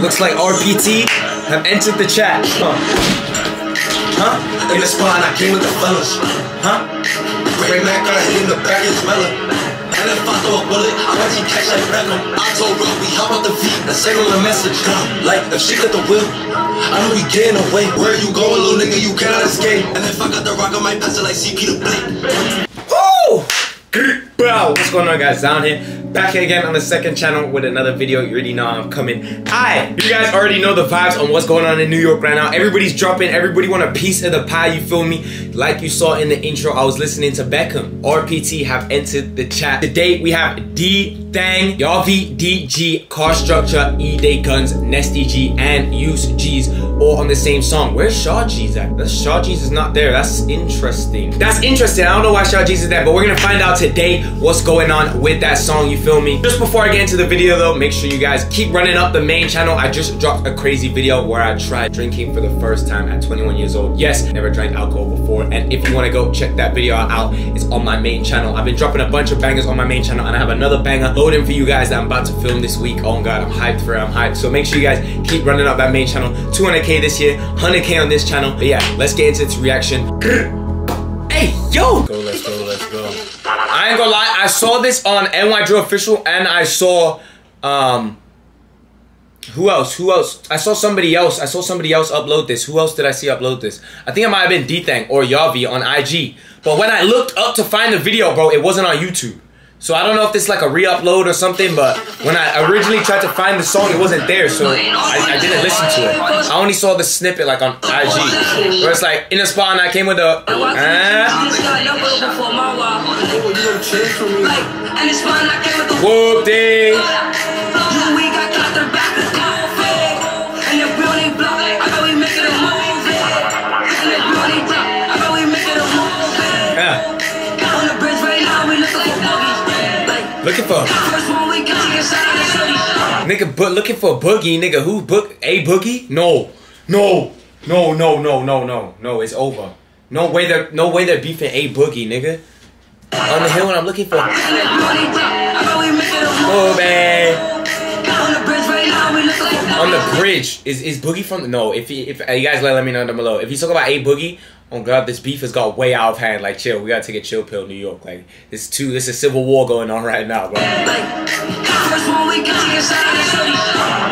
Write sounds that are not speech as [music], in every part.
Looks like RPT have entered the chat. Huh? Huh? In the spot, I came with the fellas. Huh? Great Mac got hit in the back as well. And if I throw a bullet, I watch him catch like Beckham. I told bro, we hop out the V and send her a message. Like, if she got the will, I know we getting away. Where you going, little nigga, you cannot escape. And if I got the rock, I might pass it like CP to Blake. Woo! Bro, what's going on guys? Down here, back again on the second channel with another video. You already know I'm coming. Hi, you guys already know the vibes on what's going on in New York right now. Everybody's dropping, everybody want a piece of the pie, you feel me? Like you saw in the intro, I was listening to Beckham. RPT have entered the chat. Today we have D Thang, Yavi, DG, Kha Structure, E Day Guns, Nesty G, and Yus Gz all on the same song. Where's Sha Gz at? That's Sha Gz is not there. That's interesting. That's interesting. I don't know why Sha Gz is there, but we're gonna find out today what's going on with that song, you feel me? Just before I get into the video though, make sure you guys keep running up the main channel. I just dropped a crazy video where I tried drinking for the first time at 21 years old. Yes, never drank alcohol before. And if you wanna go check that video out, it's on my main channel. I've been dropping a bunch of bangers on my main channel and I have another banger loading for you guys that I'm about to film this week. Oh god, I'm hyped for it, I'm hyped. So make sure you guys keep running up that main channel. 200k this year, 100k on this channel. But yeah, let's get into its reaction. [clears throat] Hey, yo! Go, let's go, let's ain't gonna lie, I saw this on NY Drill Official and I saw, um, who else? Who else? I saw somebody else. I saw somebody else upload this. Who else did I see upload this? I think it might have been D-Thang or Yavi on IG. But when I looked up to find the video, bro, it wasn't on YouTube. So I don't know if this is like a re-upload or something, but when I originally tried to find the song, it wasn't there, so I, I didn't listen to it. I only saw the snippet like on IG, where it's like in the spot and I came with a. Whoop day. Looking for nigga, but looking for a boogie, nigga. Who book a boogie? No, no, no, no, no, no, no, no. It's over. No way they're no way they're beefing a boogie, nigga. On the hill, and I'm looking for. Oh Is is Boogie from no? If he, if uh, you guys let, let me know down below. If you talk about a Boogie, oh god, this beef has got way out of hand. Like chill, we gotta take a chill pill, New York. Like this too, this is civil war going on right now, bro.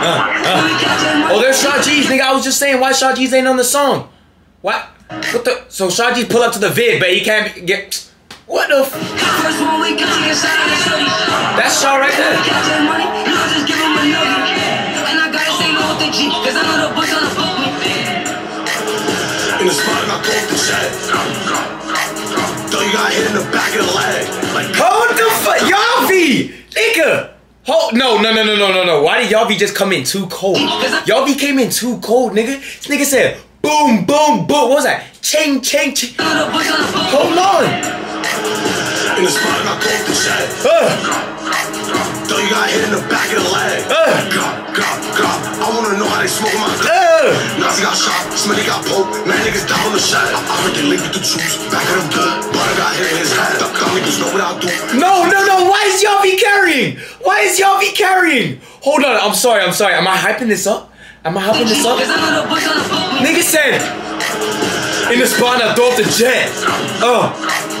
Uh, uh. Oh, there's Sha Gz, nigga. I was just saying why Sha Gz ain't on the song. What? What the? So Sha Gz pull up to the vid, but he can't get. What the? F That's Sha right there. In the spot, I go off the chat. Though you got hit in the back of the leg. Like, Hold the fuck, Yavi, nigga. Hold no no no no no no no. Why did Yavi just come in too cold? Yavi came in too cold, nigga. This nigga said boom boom boom. What was that? Ching ching ching. Hold on. in the spot, I go off the chat. Uh, Though you got hit in the back of the leg. Uh. God, God, God. I wanna know how they smoke my uh. Nazi got shot, Smitty got poked, man niggas down on the shot. I heard they linked with the troops, back of them good, but I got hit in his head. Dumb niggas know what I do. No no no. Why is y'all be carrying? Why is y'all be carrying? Hold on. I'm sorry. I'm sorry. Am I hyping this up? Am I hyping this up? Nigga said in the spot I throw off the jet. Uh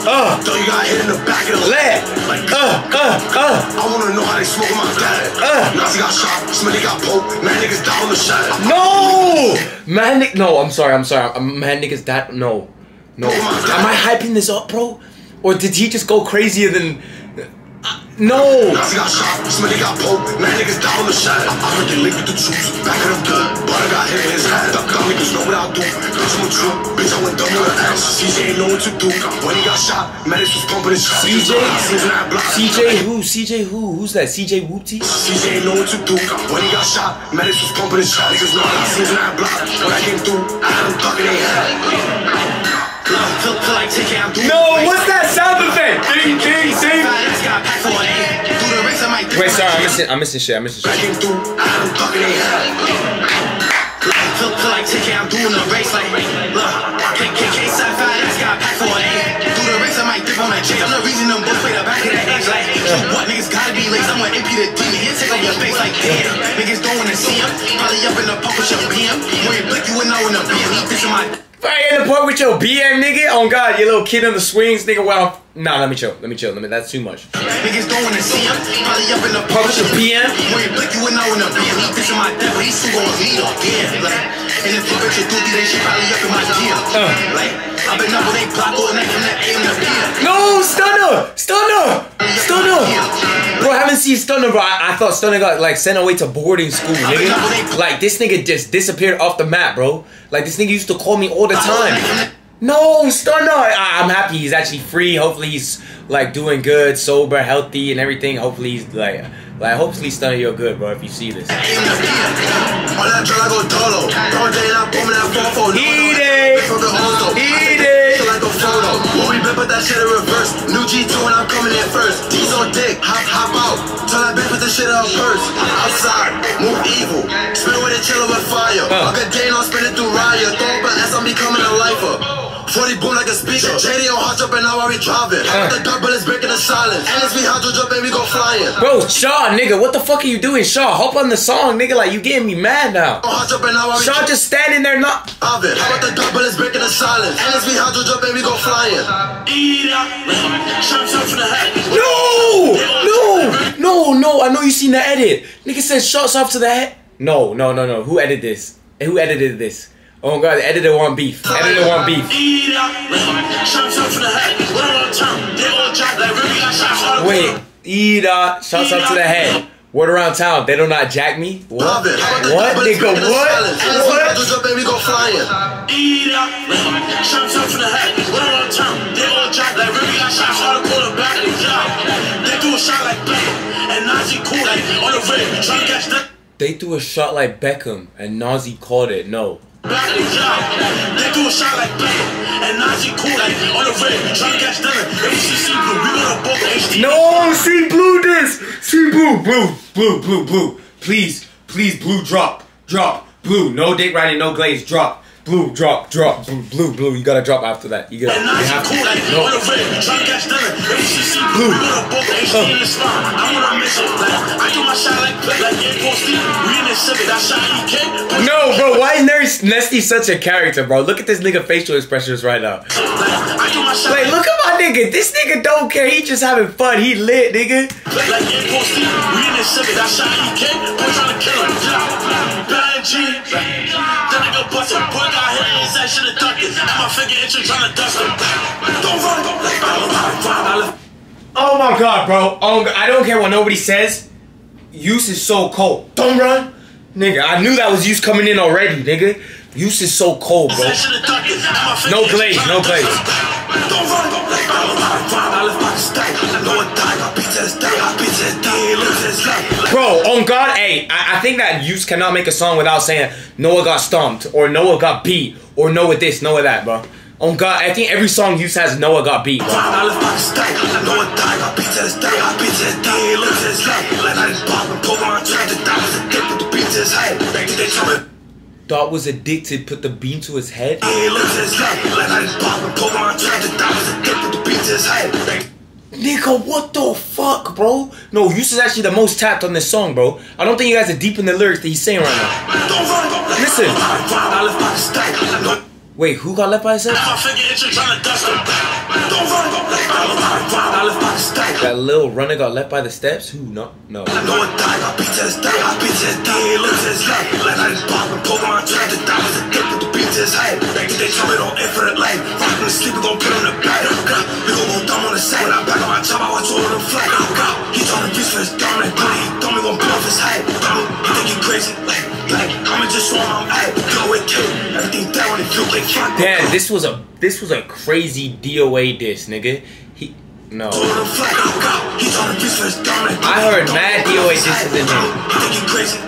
uh. Though you got hit in the back of the Leg. Like, Uh uh uh. I wanna know how they smoke my dad. Uh. Nazi got shot, Smitty got poked, man niggas down on the shot. No! Man, no, I'm sorry, I'm sorry. I'm, man, niggas, that, no. No. Am I hyping this up, bro? Or did he just go crazier than. No! Nazi got shot, Smitty got poked, man niggas down the shot. I heard they linked the troops, back of them good, but I got hit in his head. Dumb niggas know what I do, bitch I'm a troop, bitch I went dumb with an ass. CJ ain't know what to do, when he got shot, medics was pumping his shot. CJ? CJ who? CJ who? Who's that? CJ Whoopty? CJ ain't know what to do, when he got shot, medics was pumping his shot. Niggas know I in that block, when I came through, I had them ducking their head. Feel, feel like taking, I'm doing No, what's that sound effect? Ding, ding, ding. Wait, sorry, I'm missing, I'm missing shit, I'm missing I shit. On that J. I'm the reason them boys play the back of that edge like, what niggas gotta be laced. I'm an MP the demon, he'll take up your face like, damn. Niggas don't wanna see him, probably in the pump with your BM. When you blick, you would know in the BM. He dissing my. Right in the park with your BM, nigga. Oh God, your little kid on the swings, nigga. Wow. Nah, let me chill. Let me chill. Let me. That's too much. Niggas going to see him. Probably up in the Pump with your BM. When you blick, you would know in the BM. He dissing my devil. He still gon' lead again. Like, and if you bitch your duty, then she probably up in my DM. Uh. Like, I've been up with they block all night from the AM to PM. No, Stunner! Stunner! Stunner! Bro, I haven't seen Stunner, bro. I, I thought Stunner got like sent away to boarding school, nigga. Like this nigga just disappeared off the map, bro. Like this nigga used to call me all the time. No, Stunner! I, I'm happy he's actually free. Hopefully he's like doing good, sober, healthy, and everything. Hopefully he's like, like hopefully Stunner you're good, bro. If you see this. AM to PM. All that drill, I go dolo. All day, I boom that 4 4 Eat it! From the Ozo. Eat it! Feel like a photo. When we been put that shit in reverse. New G2 and I'm coming in first. D's on dick, hop, hop out. Tell that bitch the shit her purse. Outside, move evil. Spin with it, chillin' with fire. Dane on spinning through Raya. Throw up an ass, I'm becoming a lifer. 40 boom like a speaker. JD on hot jumping, now while we driving. Uh. The dark bullets breaking the silence. And we hydro jumping, we go flying. Bro, Sha, nigga, what the fuck are you doing, Sha? Hop on the song, nigga. Like you getting me mad now. On hot jumping, now while we Sha just standing there, not. How about the dark bullets breaking the silence? And we hydro jumping, we go flying. Eat up. Shots up for the head. No, no, no, no. I know you seen the edit. Nigga said shots off to the head. No, no, no, no. Who edited this? Who edited this? Oh god, the editor want beef. Editor want beef. Eat up. Shots up for the head. What on turn? They all drop like really got shots on the Wait, Ida, shots up to the head. Word around town, they do not jack me. What? Love it. What, nigga? What? What? What? baby, go flying. Eat up. Shots the head. What on turn? They all like really got shots on the quarterback. Yeah. They do a shot like Beckham. And Nazi cool like on the rim. Trying to catch the. They threw a shot like Beckham, and Nazi called it. No. In the job. They do a shot like Beckham. And Nazi cool like on the rim. Trying to catch Dylan. If we see blue, we gonna book HD. No, see blue this. See blue, blue, blue, blue, blue. Please, please, blue, drop, drop, blue. No dick riding, no glaze, drop. Blue, drop, drop, blue, blue, blue. You gotta drop after that. You gotta, you have to. cool No. the rim. Trying to catch Dylan. If we see Blue. blue, we gonna book HD in the spine. I'm on a mission. Like, I do my shot like like Air Force Steve. We in the civic. That shot EK. No, bro, why is Nurse Nesty such a character, bro? Look at this nigga facial expressions right now. Like, I do my shot Like, look at my nigga. This nigga don't care. He just having fun. He lit, nigga. My finger itching trying to dust him. Don't run. I left Oh my god, bro. Oh, I don't care what nobody says. Yus is so cold. Don't run. Nigga, I knew that was Yus coming in already, nigga. Yus is so cold, bro. I should've ducked it. And my finger No glaze, no glaze. Don't run. I left my Bro, on God, hey, I, I think that Yus cannot make a song without saying Noah got stomped, or Noah got beat, or Noah this, Noah that, bro. On God, I think every song Yus has Noah got beat, bro. Dot was addicted, put the beam to his head. The Nigga, what the fuck, bro? No, Yus is actually the most tapped on this song, bro. I don't think you guys are deep in the lyrics that he's saying right now. Listen. Wait, who got left by himself? My finger itching trying to dust him. Don't run. I left my stack. That little runner got left by the steps? Who? No, no. No one died, I beat to his die, I beat to his die, he lose his life. Like I just pop and Pokemon trapped it, that was a the beat to his head. They, they told me don't infinite life. And sleep, we gon' put him to bed. We gon' go dumb on the side. When I back on my job, I was on the flight. He trying to reach for his like, buddy, he thought me gon' blow off his head. He think he crazy, like, like, I'ma just show him I'm at. Go with kid, everything down he feel like fuck. Damn, this was a this was a crazy DOA diss, nigga. He no. All on the. He trying to reach for his gun, I heard mad DOA disses in here.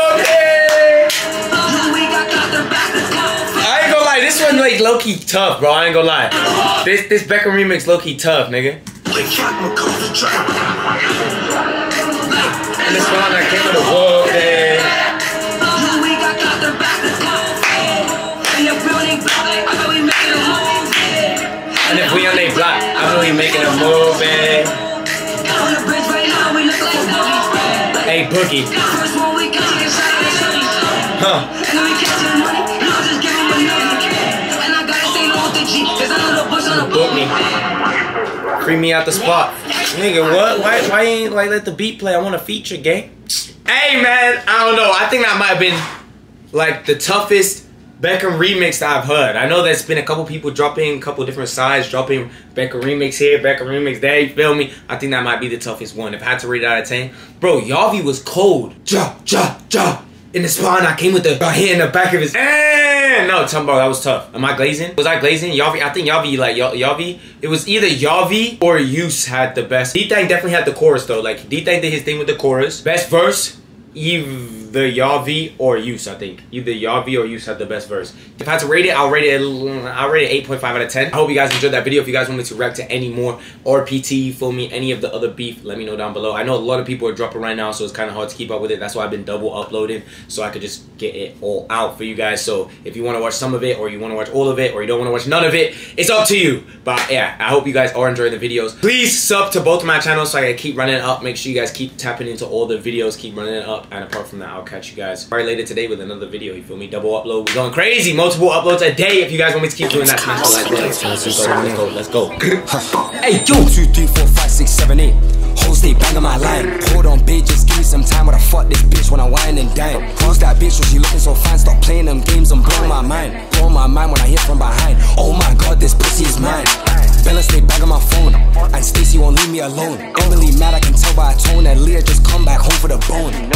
ain't gonna this one like low key tough, bro. I ain't gonna lie. This this Beckham remix low key tough, nigga. Wait, fuck my clothes to try. And this one I came with a whoa, man. And if we on they block, I know we making a move, man. Hey, Boogie. Huh. Free me out the spot. Nigga, what? Why why ain't like let the beat play? I want a feature, gang. Hey man, I don't know. I think that might have been like the toughest Beckham remix that I've heard. I know there's been a couple people dropping, a couple different sides, dropping Beckham remix here, Beckham remix there, you feel me? I think that might be the toughest one. If I had to rate it out of 10, bro, Yavi was cold. Ja, ja, ja. In the spawn, I came with the hit in the back of his. Eh, no, Tumbo, that was tough. Am I glazing? Was I glazing? Yavi, I think Yavi, like, Yavi, it was either Yavi or Yus had the best. D-Thang definitely had the chorus, though. Like, D-Thang did his thing with the chorus. Best verse, either Yavi or Yus, I think. Either Yavi or Yus had the best verse. If I had to rate it, I'll rate it I'll rate it 8.5 out of 10. I hope you guys enjoyed that video. If you guys want me to react to any more RPT, you feel me, any of the other beef, let me know down below. I know a lot of people are dropping right now, so it's kind of hard to keep up with it. That's why I've been double uploading, so I could just get it all out for you guys. So if you want to watch some of it, or you want to watch all of it, or you don't want to watch none of it, it's up to you. But yeah, I hope you guys are enjoying the videos. Please sub to both of my channels so I can keep running up. Make sure you guys keep tapping into all the videos, keep running it up. And apart from that, I'll catch you guys right later today with another video. You feel me? Double upload. We're going crazy. Multiple uploads a day. If you guys want me to keep doing that, smash the like button. Let's go. Let's go. Let's go. [laughs] Hey, yo, two, three, four, five, six, seven, eight. Whole stay banging my line. Hold on, bitch, just give me some time. When I fuck this bitch when I whine and dine. Who's that bitch when she looking so fine? Stop playing them games I'm blow my mind. Blow my mind when I hit from behind. Oh my god, this pussy is mine. Bella stay back on my phone. And Stacy won't leave me alone. Emily mad, I can tell by her tone that Leah just come back home for the bone.